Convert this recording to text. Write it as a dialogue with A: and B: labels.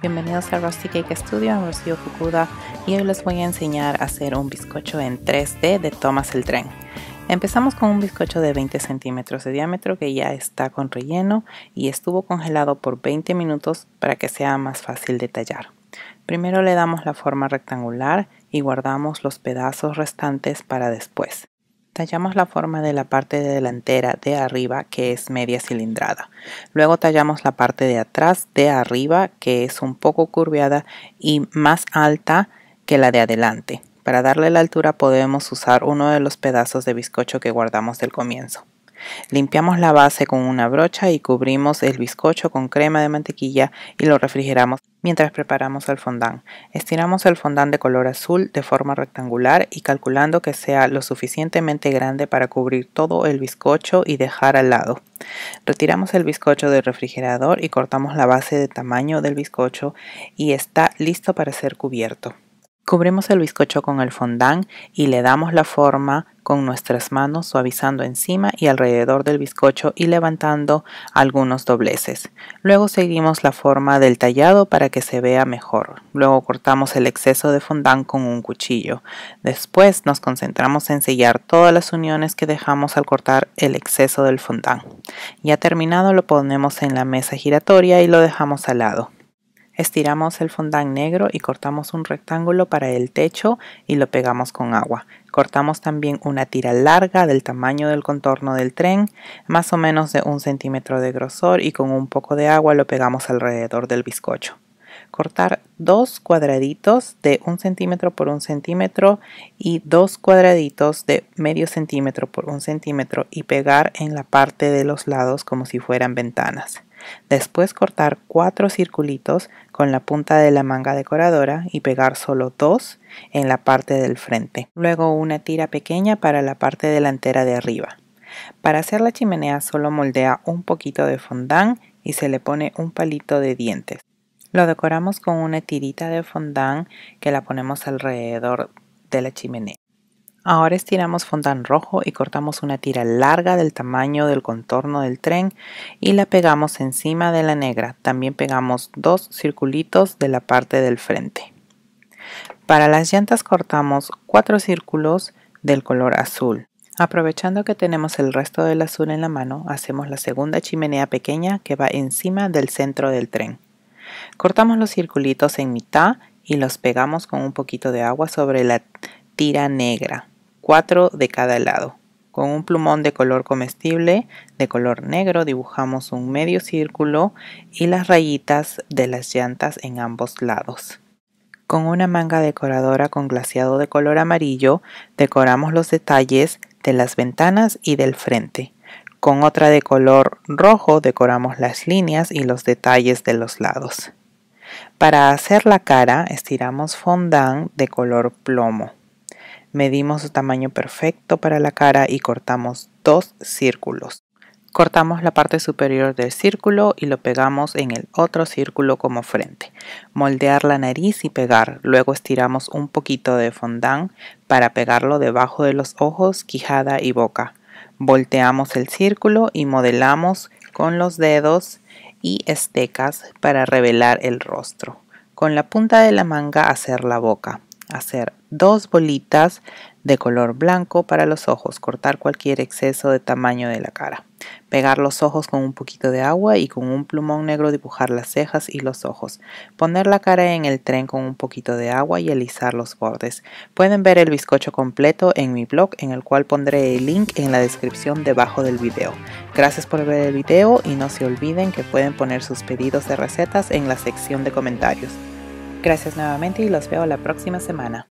A: Bienvenidos a Rusty Cake Studio, en Rocío Fukuda y hoy les voy a enseñar a hacer un bizcocho en 3D de Thomas el Tren. Empezamos con un bizcocho de 20 centímetros de diámetro que ya está con relleno y estuvo congelado por 20 minutos para que sea más fácil de tallar. Primero le damos la forma rectangular y guardamos los pedazos restantes para después. Tallamos la forma de la parte delantera de arriba que es media cilindrada. Luego tallamos la parte de atrás de arriba que es un poco curveada y más alta que la de adelante. Para darle la altura podemos usar uno de los pedazos de bizcocho que guardamos del comienzo. Limpiamos la base con una brocha y cubrimos el bizcocho con crema de mantequilla y lo refrigeramos mientras preparamos el fondant. Estiramos el fondant de color azul de forma rectangular y calculando que sea lo suficientemente grande para cubrir todo el bizcocho y dejar al lado. Retiramos el bizcocho del refrigerador y cortamos la base de tamaño del bizcocho y está listo para ser cubierto. Cubrimos el bizcocho con el fondant y le damos la forma con nuestras manos suavizando encima y alrededor del bizcocho y levantando algunos dobleces. Luego seguimos la forma del tallado para que se vea mejor. Luego cortamos el exceso de fondant con un cuchillo. Después nos concentramos en sellar todas las uniones que dejamos al cortar el exceso del fondant. Ya terminado lo ponemos en la mesa giratoria y lo dejamos al lado. Estiramos el fondant negro y cortamos un rectángulo para el techo y lo pegamos con agua. Cortamos también una tira larga del tamaño del contorno del tren, más o menos de un centímetro de grosor y con un poco de agua lo pegamos alrededor del bizcocho. Cortar dos cuadraditos de un centímetro por un centímetro y dos cuadraditos de medio centímetro por un centímetro y pegar en la parte de los lados como si fueran ventanas. Después cortar cuatro circulitos con la punta de la manga decoradora y pegar solo dos en la parte del frente. Luego una tira pequeña para la parte delantera de arriba. Para hacer la chimenea solo moldea un poquito de fondant y se le pone un palito de dientes. Lo decoramos con una tirita de fondant que la ponemos alrededor de la chimenea. Ahora estiramos fondant rojo y cortamos una tira larga del tamaño del contorno del tren y la pegamos encima de la negra. También pegamos dos circulitos de la parte del frente. Para las llantas cortamos cuatro círculos del color azul. Aprovechando que tenemos el resto del azul en la mano, hacemos la segunda chimenea pequeña que va encima del centro del tren. Cortamos los circulitos en mitad y los pegamos con un poquito de agua sobre la tira negra. 4 de cada lado. Con un plumón de color comestible de color negro dibujamos un medio círculo y las rayitas de las llantas en ambos lados. Con una manga decoradora con glaseado de color amarillo decoramos los detalles de las ventanas y del frente. Con otra de color rojo decoramos las líneas y los detalles de los lados. Para hacer la cara estiramos fondant de color plomo. Medimos su tamaño perfecto para la cara y cortamos dos círculos. Cortamos la parte superior del círculo y lo pegamos en el otro círculo como frente. Moldear la nariz y pegar. Luego estiramos un poquito de fondant para pegarlo debajo de los ojos, quijada y boca. Volteamos el círculo y modelamos con los dedos y estecas para revelar el rostro. Con la punta de la manga hacer la boca hacer dos bolitas de color blanco para los ojos, cortar cualquier exceso de tamaño de la cara, pegar los ojos con un poquito de agua y con un plumón negro dibujar las cejas y los ojos, poner la cara en el tren con un poquito de agua y alisar los bordes. Pueden ver el bizcocho completo en mi blog en el cual pondré el link en la descripción debajo del video. Gracias por ver el video y no se olviden que pueden poner sus pedidos de recetas en la sección de comentarios. Gracias nuevamente y los veo la próxima semana.